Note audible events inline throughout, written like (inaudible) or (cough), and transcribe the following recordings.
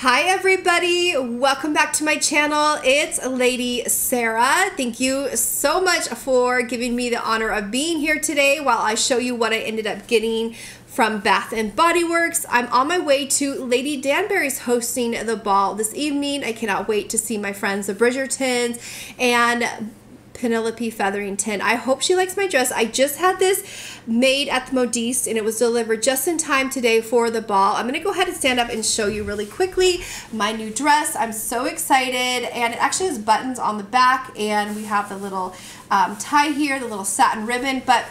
Hi everybody, welcome back to my channel. It's Lady Sara. Thank you so much for giving me the honor of being here today while I show you what I ended up getting from Bath and Body Works. I'm on my way to Lady Danbury's hosting the ball this evening. I cannot wait to see my friends the Bridgertons and Penelope Featherington. I hope she likes my dress. I just had this made at the Modiste and it was delivered just in time today for the ball. I'm to go ahead and stand up and show you really quickly my new dress. I'm so excited and it actually has buttons on the back and we have the little um, tie here, the little satin ribbon, but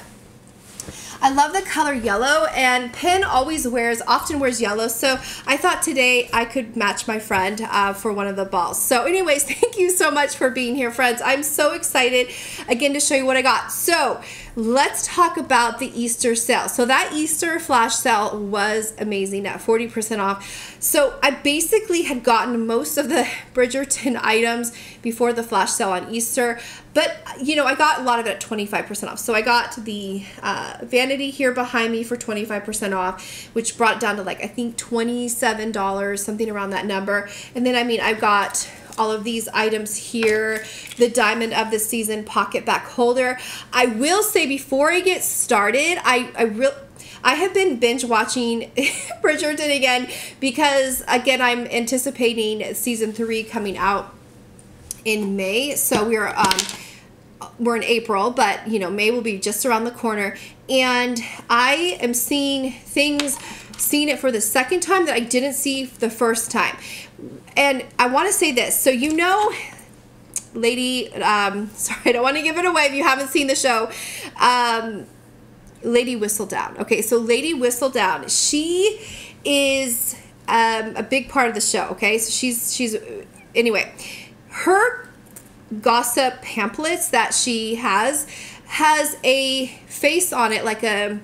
I love the color yellow and Pen always wears, often wears yellow. So I thought today I could match my friend uh, for one of the balls. So anyways, (laughs) thank you so much for being here, friends. I'm so excited again to show you what I got. So let's talk about the Easter sale. So that Easter flash sale was amazing at 40% off. So I basically had gotten most of the (laughs) Bridgerton items before the flash sale on Easter. But, you know, I got a lot of it at 25% off. So I got the uh, Vanity here behind me for 25% off, which brought down to like, I think $27, something around that number. And then, I mean, I've got all of these items here the diamond of the season PocketBac holder i will say before i get started i i real I have been binge watching (laughs) Bridgerton again because again I'm anticipating season three coming out in May. So we're um, we're in April, but you know, May will be just around the corner. And I am seeing things, seeing it for the second time that I didn't see the first time. And I want to say this. So, you know, Lady, um, (laughs) sorry, I don't want to give it away if you haven't seen the show. Um, Lady Whistledown. Okay, so Lady Whistledown, she is um, a big part of the show. Okay, so she's, she's, anyway, her gossip pamphlets that she has has a face on it like a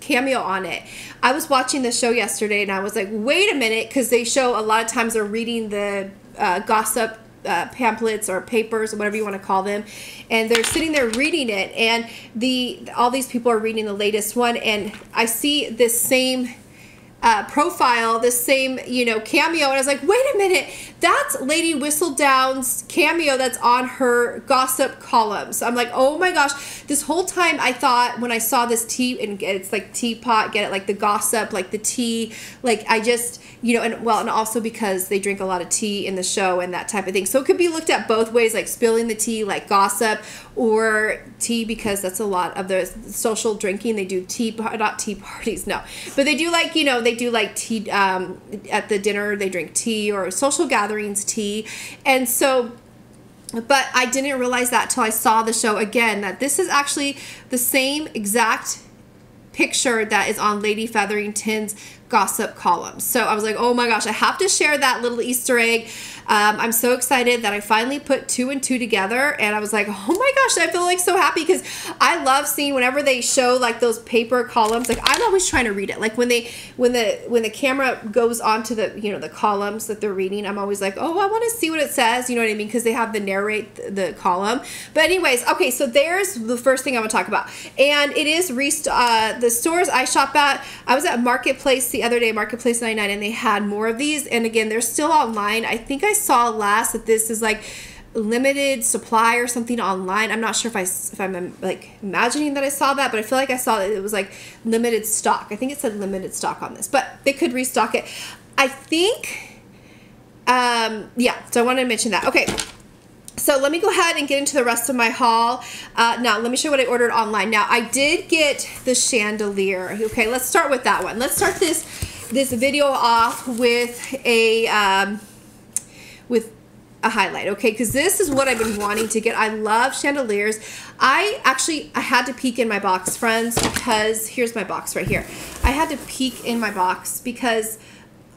cameo on it. I was watching the show yesterday and I was like, wait a minute, because they show a lot of times they're reading the uh, gossip uh, pamphlets or papers or whatever you want to call them and they're sitting there reading it and the all these people are reading the latest one and i see this same uh, profile, the same, you know, cameo. And I was like, wait a minute, that's Lady Whistledown's cameo that's on her gossip column. So I'm like, oh my gosh, this whole time I thought when I saw this tea, and it's like teapot, get it, like the gossip, like the tea, like I just, you know, and well, and also because they drink a lot of tea in the show and that type of thing. So it could be looked at both ways, like spilling the tea, like gossip, or tea because that's a lot of the social drinking. They do tea, not tea parties, no, but they do like, you know, they do like tea um, at the dinner, they drink tea or social gatherings tea. And so, but I didn't realize that till I saw the show again that this is actually the same exact picture that is on Lady Featherington's gossip column. So I was like, oh my gosh, I have to share that little Easter egg. Um, I'm so excited that I finally put two and two together. And I was like, oh my gosh, I feel like so happy because I love seeing whenever they show like those paper columns, like I'm always trying to read it. Like when they, when the, when the camera goes onto the, you know, the columns that they're reading, I'm always like, oh, I want to see what it says. You know what I mean? Because they have the narrate the, column. But anyways, okay, so there's the first thing I want to talk about. And it is, rest- uh, the stores I shop at, I was at Marketplace the other day, Marketplace 99, and they had more of these. And again, they're still online. I think I saw last that this is like limited supply or something online. I'm not sure if I if I'm like imagining that I saw that, but I feel like I saw that it was like limited stock. I think it said limited stock on this, but they could restock it. I think um yeah, so I wanted to mention that. Okay. So let me go ahead and get into the rest of my haul. Uh, now, let me show you what I ordered online. Now, I did get the chandelier. Okay, let's start with that one. Let's start this this video off with a um, with a highlight okay because this is what I've been wanting to get I love chandeliers I actually I had to peek in my box friends because here's my box right here I had to peek in my box because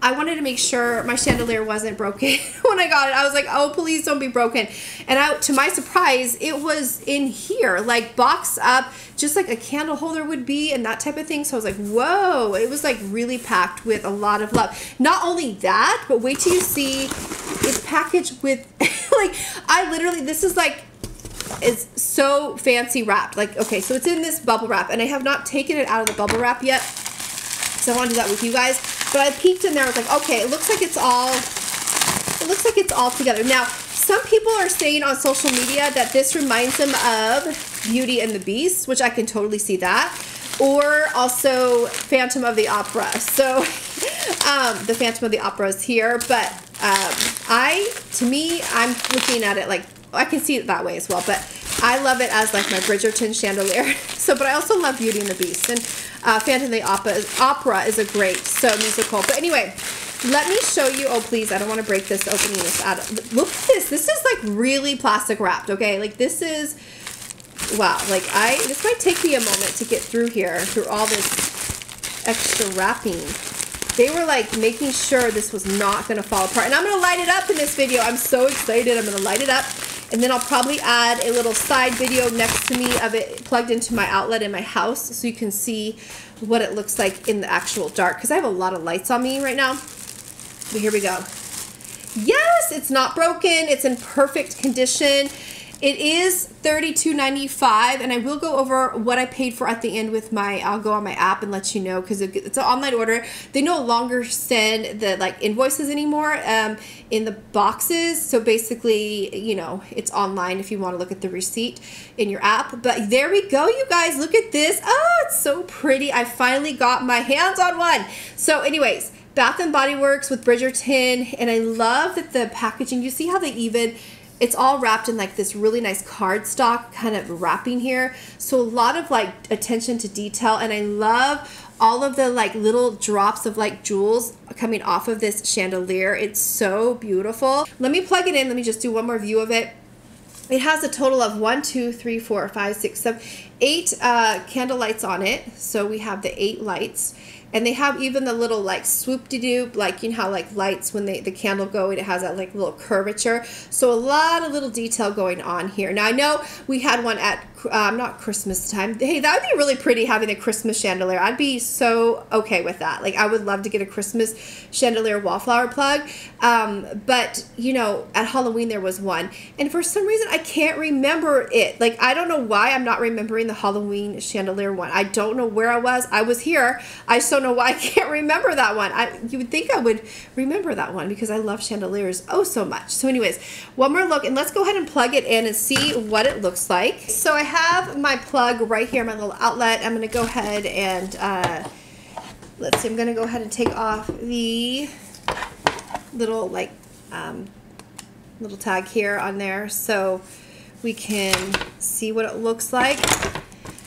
I wanted to make sure my chandelier wasn't broken (laughs) when I got it. I was like, oh, please don't be broken. And I, to my surprise, it was in here, like boxed up, just like a candle holder would be and that type of thing. So I was like, whoa, it was like really packed with a lot of love. Not only that, but wait till you see it's packaged with, (laughs) like, I literally, this is like, is so fancy wrapped. Like, okay, so it's in this bubble wrap and I have not taken it out of the bubble wrap yet. So I want to do that with you guys But I peeked in there. I was like, okay, it looks like it's all, it looks like it's all together. Now, some people are saying on social media that this reminds them of Beauty and the Beast, which I can totally see that. Or also Phantom of the Opera. So, (laughs) um, the Phantom of the Opera is here. But um, I, to me, I'm looking at it like, I can see it that way as well. But I love it as like my Bridgerton chandelier. (laughs) So, but I also love Beauty and the Beast. And uh, Phantom of the Opera is, Opera is a great so musical. But anyway, let me show you. Oh, please, I don't want to break this opening this out. Look at this. This is like really plastic wrapped, okay? Like this is, wow. Like I, this might take me a moment to get through here, through all this extra wrapping. They were like making sure this was not going to fall apart. And I'm going to light it up in this video. I'm so excited. I'm going to light it up. And then I'll probably add a little side video next to me of it plugged into my outlet in my house so you can see what it looks like in the actual dark. Because I have a lot of lights on me right now. But here we go. Yes, it's not broken. It's in perfect condition. It is $32.95 and I will go over what I paid for at the end with my I'll go on my app and let you know because it's an online order. They no longer send the like invoices anymore um, in the boxes. So basically, you know, it's online if you want to look at the receipt in your app. But there we go, you guys. Look at this. Oh, it's so pretty. I finally got my hands on one. So anyways, Bath and Body Works with Bridgerton and I love that the packaging, you see how they even it's all wrapped in like this really nice cardstock kind of wrapping here. So a lot of like attention to detail and I love all of the like little drops of like jewels coming off of this chandelier. It's so beautiful. Let me plug it in. Let me just do one more view of it. It has a total of one, two, three, four, five, six, seven, eight uh, candle lights on it. So we have the eight lights and they have even the little like swoop de doop like you know how like lights when they the candle go it has that like little curvature. So a lot of little detail going on here. Now i know we had one at um, not christmas time. Hey that would be really pretty having a christmas chandelier. I'd be so okay with that. Like i would love to get a christmas chandelier wallflower plug. Um, but you know at halloween there was one. And for some reason i can't remember it. Like i don't know why i'm not remembering the halloween chandelier one. I don't know where i was. I was here. I so don't know why I (laughs) can't remember that one. I you would think I would remember that one because I love chandeliers oh so much. So anyways, one more look and let's go ahead and plug it in and see what it looks like. So I have my plug right here, my little outlet. I'm going to go ahead and uh, let's see. I'm going to go ahead and take off the little like um, little tag here on there so we can see what it looks like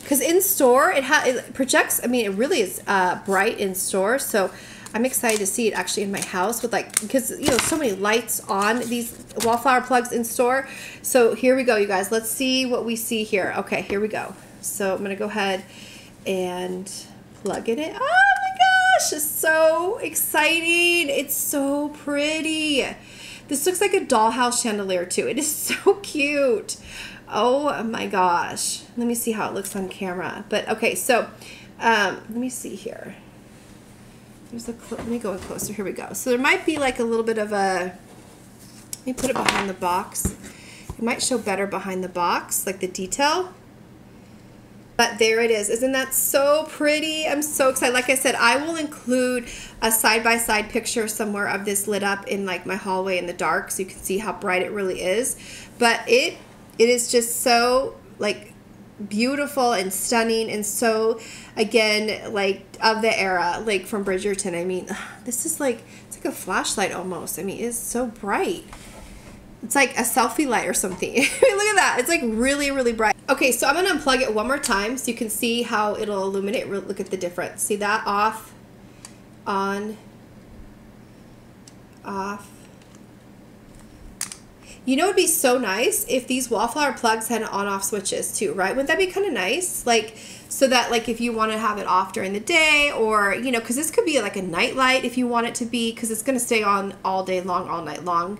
because in store it, ha- it projects i mean it really is uh, bright in store so i'm excited to see it actually in my house with like because you know so many lights on these wallflower plugs in store. So here we go you guys. Let's see what we see here. Okay here we go. So i'm gonna go ahead and plug it in. Oh my gosh it's so exciting. It's so pretty. This looks like a dollhouse chandelier too. It is (laughs) so cute. Oh my gosh. Let me see how it looks on camera. But okay, so um, let me see here. There's a let me go in closer. Here we go. So there might be like a little bit of a, let me put it behind the box. It might show better behind the box, like the detail. But there it is. Isn't that so pretty? I'm so excited. Like I said, I will include a side-by-side -side picture somewhere of this lit up in like my hallway in the dark so you can see how bright it really is. But it it is just so like beautiful and stunning and so again like of the era like from Bridgerton. I mean this is like it's like a flashlight almost. I mean it's so bright. It's like a selfie light or something. (laughs) Look at that. It's like really really bright. Okay so I'm gonna unplug it one more time so you can see how it'll illuminate. Look at the difference. See that off? On? Off you know, it'd be so nice if these wallflower plugs had on-off switches too, right? Wouldn't that be kind of nice? Like, so that like if you want to have it off during the day or, you know, because this could be like a night light if you want it to be, because it's going to stay on all day long, all night long.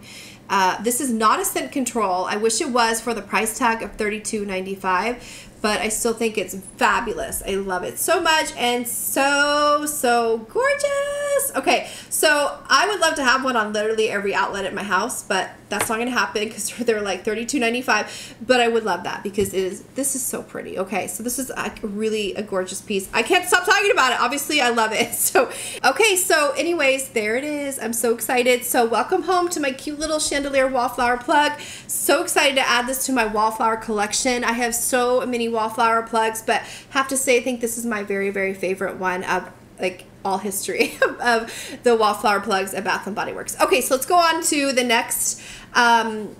Uh, this is not a scent control. I wish it was for the price tag of $32.95, but I still think it's fabulous. I love it so much and so, so gorgeous. Okay, so I would love to have one on literally every outlet at my house, but that's not gonna happen because (laughs) they're like $32.95. But I would love that because it is. This is so pretty. Okay, so this is a really a gorgeous piece. I can't stop talking about it. Obviously, I love it. (laughs) So okay, so anyways, there it is. I'm so excited. So welcome home to my cute little chandelier wallflower plug. So excited to add this to my wallflower collection. I have so many wallflower plugs, but have to say I think this is my very very favorite one of like all history (laughs) of the wallflower plugs at Bath and Body Works. Okay, so let's go on to the next um,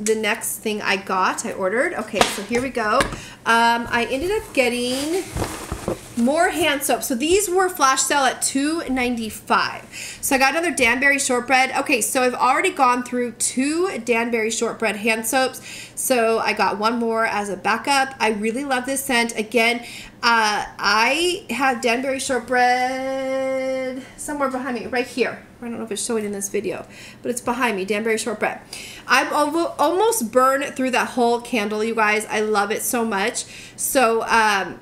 the next thing I got, I ordered. Okay, so here we go. Um, I ended up getting more hand soap. So these were flash sale at $2.95. So I got another Danbury shortbread. Okay, so I've already gone through two Danbury shortbread hand soaps. So I got one more as a backup. I really love this scent. Again, uh, I have Danbury shortbread somewhere behind me, right here. I don't know if it's showing in this video, but it's behind me, Danbury shortbread. I've almost burned through that whole candle, you guys. I love it so much. So, um,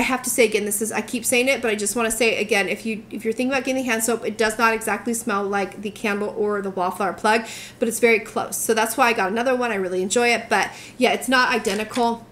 I have to say again, this is I keep saying it, but I just want to say again, if you if you're thinking about getting the hand soap, it does not exactly smell like the candle or the wallflower plug, but it's very close. So that's why I got another one. I really enjoy it, but yeah, it's not identical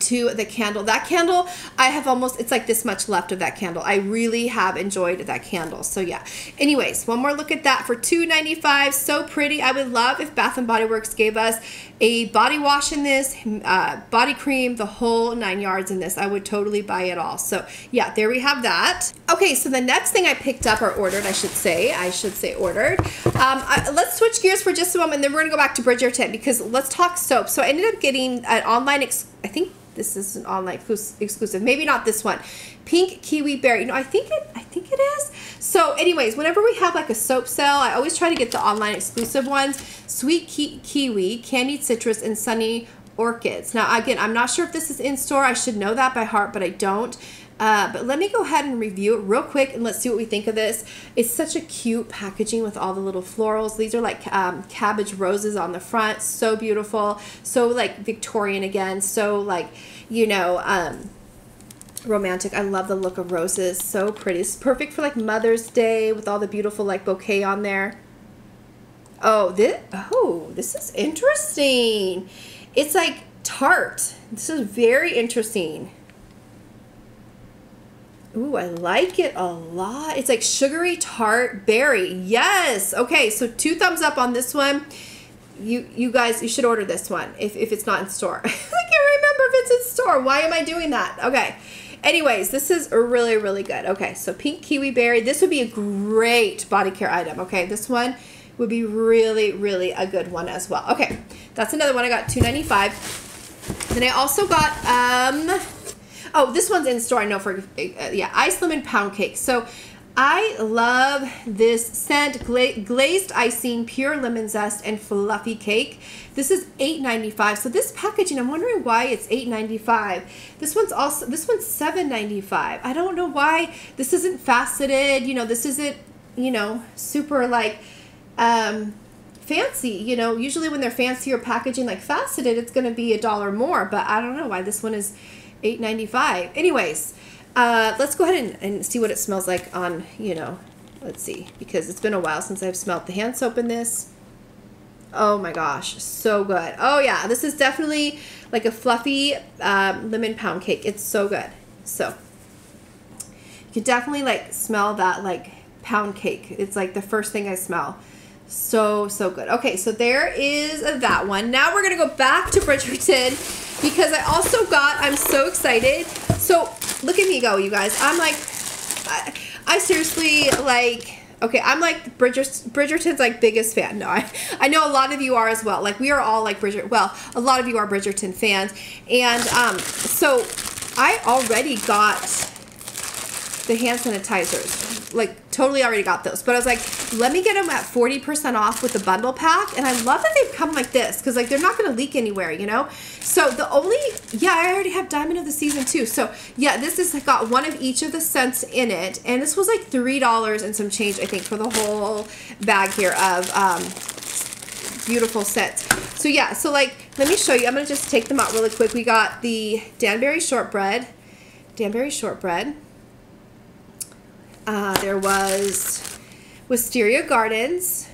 to the candle. That candle, I have almost, it's like this much left of that candle. I really have enjoyed that candle. So yeah. Anyways, one more look at that for $2.95. So pretty. I would love if Bath & Body Works gave us a body wash in this, uh, body cream, the whole nine yards in this. I would totally buy it all. So yeah, there we have that. Okay, so the next thing I picked up or ordered, I should say, I should say ordered. Um, I, let's switch gears for just a moment, then we're gonna go back to Bridgerton because let's talk soap. So I ended up getting an online, I think this is an online exclusive. Maybe not this one. Pink kiwi berry. No, I think it. I think it is. So, anyways, whenever we have like a soap sale, I always try to get the online exclusive ones. Sweet ki kiwi, candied citrus, and sunny orchids. Now, again, I'm not sure if this is in store. I should know that by heart, but I don't. Uh, but let me go ahead and review it real quick and let's see what we think of this. It's such a cute packaging with all the little florals. These are like um, cabbage roses on the front. So beautiful. So like Victorian again. So like, you know, um, romantic. I love the look of roses. So pretty. It's perfect for like Mother's Day with all the beautiful like bouquet on there. Oh, this, oh, this is interesting. It's like tart. This is very interesting. Ooh, I like it a lot. It's like sugary tart berry. Yes. Okay, so two thumbs up on this one. You you guys, you should order this one if, if it's not in store. (laughs) I can't remember if it's in store. Why am I doing that? Okay. Anyways, this is really, really good. Okay, so pink kiwi berry. This would be a great body care item. Okay, this one would be really, really a good one as well. Okay, that's another one. I got two ninety five. Then I also got um Oh, this one's in store. I know for uh, yeah, ice lemon pound cake. So I love this scent gla glazed icing, pure lemon zest, and fluffy cake. This is $8.95. So this packaging, I'm wondering why it's $8.95. This one's also this one's $7.95. I don't know why this isn't faceted. You know, this isn't you know super like um, fancy. You know, usually when they're fancier packaging like faceted, it's going to be a dollar more. But I don't know why this one is eight ninety five. Anyways, uh, let's go ahead and, and see what it smells like on, you know, let's see, because it's been a while since I've smelled the hand soap in this. Oh my gosh, so good. Oh yeah, this is definitely like a fluffy um, lemon pound cake. It's so good. So you can definitely like smell that like pound cake. It's like the first thing I smell. So, so good. Okay, so there is that one. Now we're going to go back to Bridgerton because I also got, I'm so excited. So look at me go, you guys. I'm like, I, I seriously like, okay, I'm like Bridger, Bridgerton's like biggest fan. No, I, I know a lot of you are as well. Like we are all like Bridgerton, well, a lot of you are Bridgerton fans. And um, so I already got the hand sanitizers like totally already got those. But I was like, let me get them at 40% off with the bundle pack. And I love that they've come like this because like they're not going to leak anywhere, you know? So the only, yeah, I already have Diamond of the Season too. So yeah, this has got one of each of the scents in it. And this was like $3 and some change, I think, for the whole bag here of um, beautiful scents. So yeah, so like, let me show you. I'm going to just take them out really quick. We got the Danbury shortbread. Danbury shortbread Uh, there was Wisteria Gardens.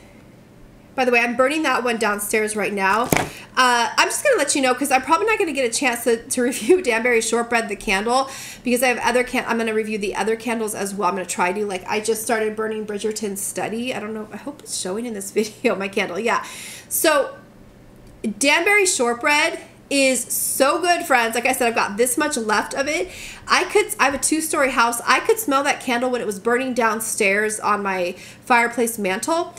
By the way, I'm burning that one downstairs right now. Uh, I'm just going to let you know because I'm probably not going to get a chance to, to (laughs) review Danbury Shortbread, the candle, because I have other can. I'm going to review the other candles as well. I'm going to try to like. I just started burning Bridgerton Study. I don't know. I hope it's showing in this (laughs) video. My candle, yeah. So Danbury Shortbread is so good, friends. Like I said, I've got this much left of it. I could, I have a two story house. I could smell that candle when it was burning downstairs on my fireplace mantle.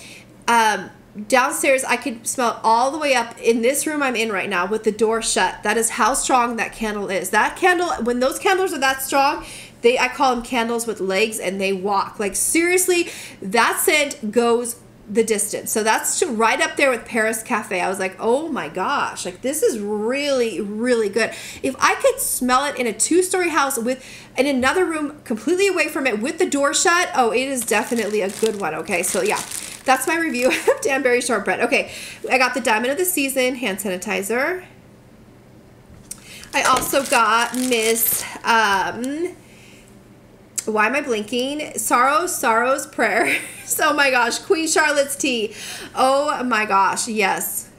Um, downstairs, I could smell it all the way up in this room I'm in right now with the door shut. That is how strong that candle is. That candle, when those candles are that strong, they I call them candles with legs and they walk. Like seriously, that scent goes the distance. So that's right up there with Paris Cafe. I was like, oh my gosh, like this is really, really good. If I could smell it in a two story house with in another room completely away from it with the door shut, oh, it is definitely a good one. Okay, so yeah, that's my review (laughs) of Danbury Shortbread. Okay, I got the Diamond of the Season hand sanitizer. I also got Miss um, why am I blinking? Sorrows, Sorrows, Prayer. (laughs) oh my gosh, Queen Charlotte's tea. Oh my gosh, yes.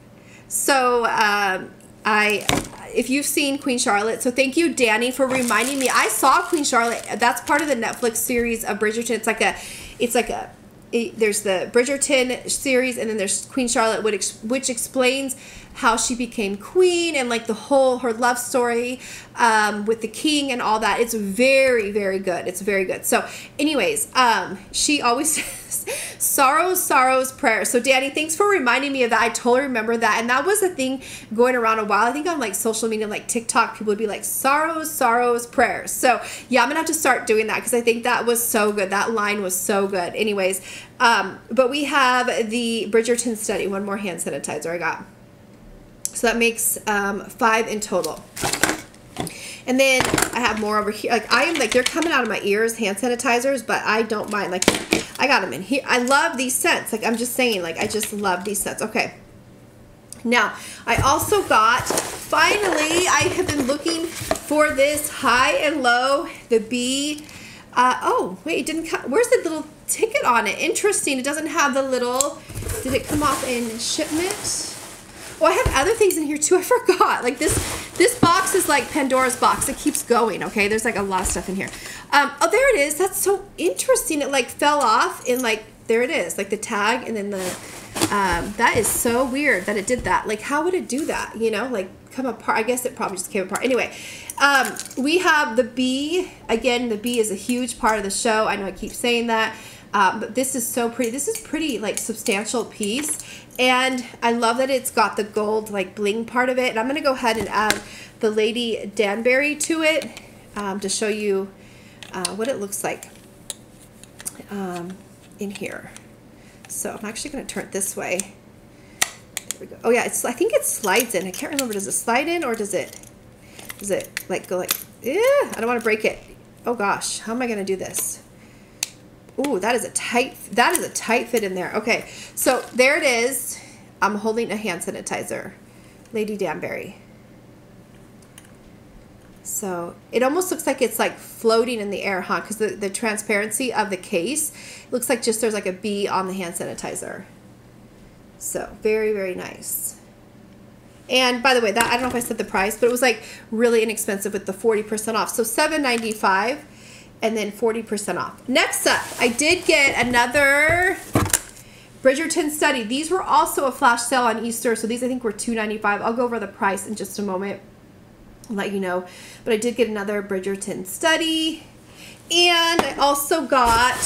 So um, I, if you've seen Queen Charlotte, so thank you, Danny, for reminding me. I saw Queen Charlotte. That's part of the Netflix series of Bridgerton. It's like a, it's like a, it, there's the Bridgerton series, and then there's Queen Charlotte, which which explains how she became queen and like the whole her love story um, with the king and all that. It's very very good. It's very good. So, anyways, um, she always (laughs) says sorrows, sorrows, prayers. So, Danny, thanks for reminding me of that. I totally remember that, and that was a thing going around a while. I think on like social media, like TikTok, people would be like sorrows, sorrows, prayers. So, yeah, I'm gonna have to start doing that because I think that was so good. That line was so good. Anyways, um, but we have the Bridgerton study. One more hand sanitizer I got. So that makes um, five in total. And then I have more over here. Like I am like they're coming out of my ears, hand sanitizers, but I don't mind. Like I got them in here. I love these scents. Like I'm just saying, like I just love these scents. Okay. Now I also got finally. I have been looking for this high and low. The B. Uh, oh wait, it didn't come. Where's the little ticket on it? Interesting. It doesn't have the little. Did it come off in shipment? Oh, I have other things in here too. I (laughs) forgot. Like this, this box is like Pandora's box. It keeps going. Okay, there's like a lot of stuff in here. Um, oh, there it is. That's so interesting. It like fell off and like there it is, like the tag and then the. Um, that is so weird that it did that. Like, how would it do that? You know, like come apart. I guess it probably just came apart. Anyway, um, we have the B. Again, the B is a huge part of the show. I know I keep saying that. Um, but this is so pretty. This is pretty like substantial piece. And I love that it's got the gold like bling part of it. And I'm going to go ahead and add the Lady Danbury to it um, to show you uh, what it looks like um, in here. So I'm actually going to turn it this way. There we go. Oh yeah, it's I think it slides in. I can't remember. Does it slide in or does it, does it like go like, yeah, I don't want to break it. Oh gosh, how am I going to do this? Ooh, that is a tight, that is a tight fit in there. Okay, so there it is. I'm holding a hand sanitizer. Lady Danbury. So it almost looks like it's like floating in the air, huh? Because the, the transparency of the case looks like just there's like a bee on the hand sanitizer. So very, very nice. And by the way, that I don't know if I said the price, but it was like really inexpensive with the 40% off. So 7.95 and then 40% off. Next up, I did get another Bridgerton study. These were also a flash sale on Easter, so these I think were $2.95. I'll go over the price in just a moment. Let you know. But I did get another Bridgerton study. And I also got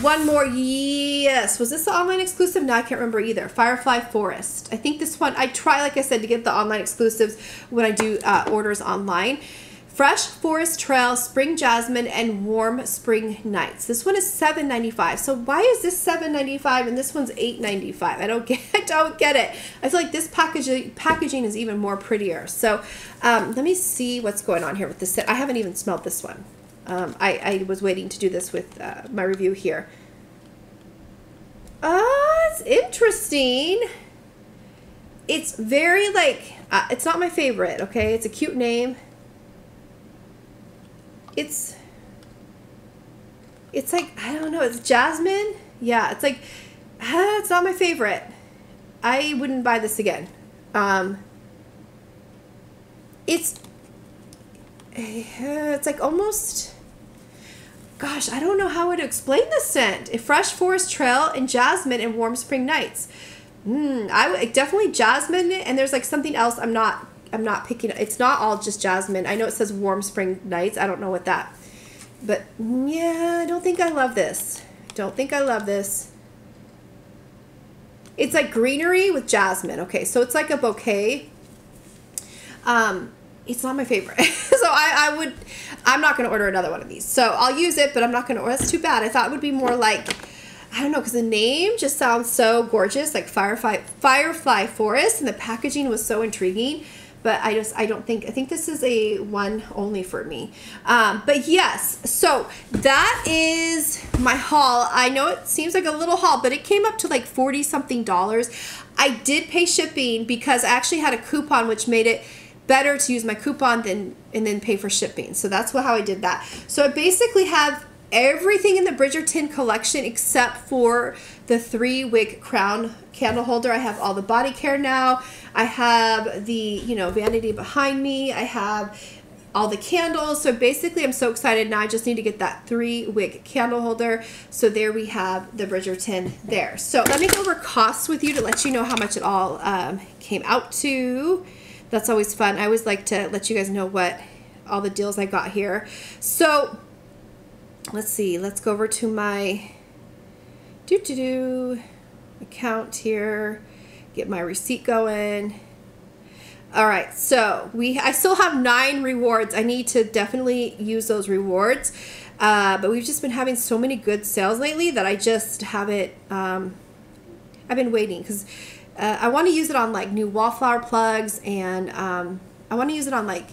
one more. Yes. Was this the online exclusive? No, I can't remember either. Firefly Forest. I think this one, I try, like I said, to get the online exclusives when I do uh, orders online. Fresh Forest Trail, Spring Jasmine, and Warm Spring Nights. This one is $7.95. So why is this $7.95 and this one's $8.95? I don't (laughs) get I don't get it. I feel like this packaging packaging is even more prettier. So um, let me see what's going on here with this. Set. I haven't even smelled this one. Um, I, I was waiting to do this with uh, my review here. Ah, it's interesting. It's very like, uh, it's not my favorite, okay? It's a cute name it's it's like I don't know. It's jasmine. Yeah, it's like (sighs) it's not my favorite. I wouldn't buy this again. Um, it's (sighs) it's like almost gosh, I don't know how to explain the scent. A fresh forest trail and jasmine and warm spring nights. Mm, I definitely jasmine, and there's like something else. I'm not. I'm not picking. It's not all just jasmine. I know it says warm spring nights. I don't know what that. But yeah, I don't think I love this. Don't think I love this. It's like greenery with jasmine. Okay, so it's like a bouquet. Um, it's not my favorite. (laughs) so I, I would, I'm not going to order another one of these. So I'll use it, but I'm not going to order. That's too bad. I thought it would be more like, I don't know, because the name just sounds so gorgeous, like Firefly, Firefly Forest, and the packaging was so intriguing but I just I don't think I think this is a one only for me. Um, but yes, so that is my haul. I know it seems like a little haul, but it came up to like forty something dollars. I did pay shipping because I actually had a coupon which made it better to use my coupon than and then pay for shipping. So that's what, how I did that. So I basically have everything in the Bridgerton collection except for the three wick crown candle holder. I have all the body care now. I have the, you know, vanity behind me. I have all the candles. So basically I'm so excited now. I just need to get that three wick candle holder. So there we have the Bridgerton there. So let me go over costs with you to let you know how much it all um, came out to. That's always fun. I always like to let you guys know what all the deals I got here. So let's see. Let's go over to my do do do account here. Get my receipt going. All right, so we I still have nine rewards. I need to definitely use those rewards, uh, but we've just been having so many good sales lately that I just haven't. Um, I've been waiting because uh, I want to use it on like new wallflower plugs, and um, I want to use it on like.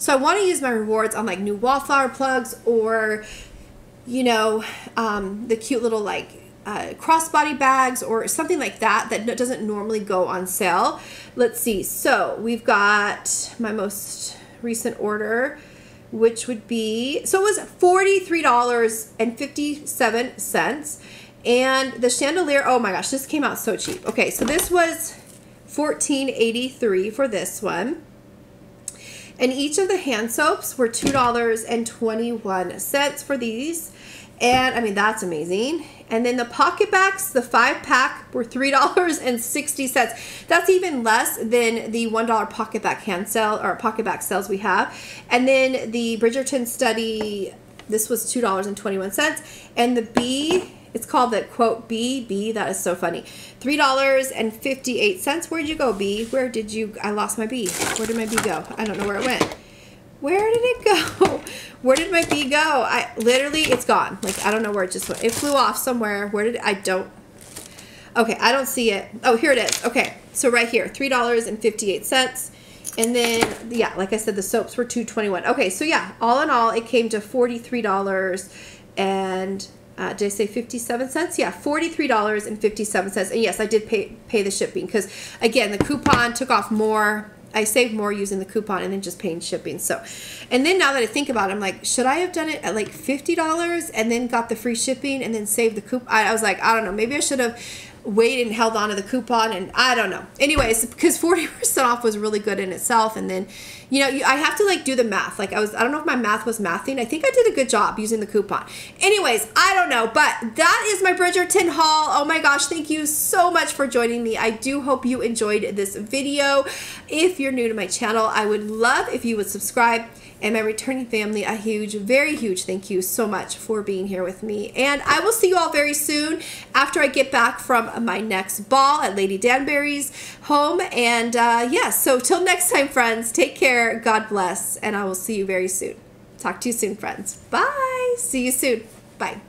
So I want to use my rewards on like new wallflower plugs or, you know, um, the cute little like uh, crossbody bags or something like that that doesn't normally go on sale. Let's see. So we've got my most recent order, which would be so it was forty three dollars and the chandelier. Oh my gosh, this came out so cheap. Okay, so this was fourteen eighty three for this one. And each of the hand soaps were $2.21 for these. And I mean, that's amazing. And then the PocketBacs, the five pack were $3.60. That's even less than the $1 PocketBac hand sale or PocketBac sales we have. And then the Bridgerton study, this was $2.21. And the B, it's called the quote B, B, that is so funny. $3.58. Where'd you go, B? Where did you, I lost my B. Where did my B go? I don't know where it went. Where did it go? (laughs) Where did my bee go? I literally, it's gone. Like, I don't know where it just went. It flew off somewhere. Where did, I don't, okay, I don't see it. Oh, here it is. Okay, so right here, $3.58. And then, yeah, like I said, the soaps were two twenty one. Okay, so yeah, all in all, it came to $43 and uh, did I say 57 cents? Yeah, $43.57. And yes, I did pay, pay the shipping because, again, the coupon took off more I saved more using the coupon and then just paying shipping. So, and then now that I think about it, I'm like, should I have done it at like $50 and then got the free shipping and then saved the coupon? I, I was like, I don't know. Maybe I should have waited and held on to the coupon and I don't know. Anyways, because 40% (laughs) off was really good in itself. And then, you know, you, I have to like do the math. Like I was, I don't know if my math was mathing. I think I did a good job using the coupon. Anyways, I don't know, but that is my Bridgerton haul. Oh my gosh, thank you so much for joining me. I do hope you enjoyed this video. If you're new to my channel, I would love if you would subscribe and my returning family a huge, very huge thank you so much for being here with me. And I will see you all very soon after I get back from my next ball at Lady Danbury's home. And uh, yes, yeah, so till next time, friends, take care, God bless, and I will see you very soon. Talk to you soon, friends. Bye. See you soon. Bye.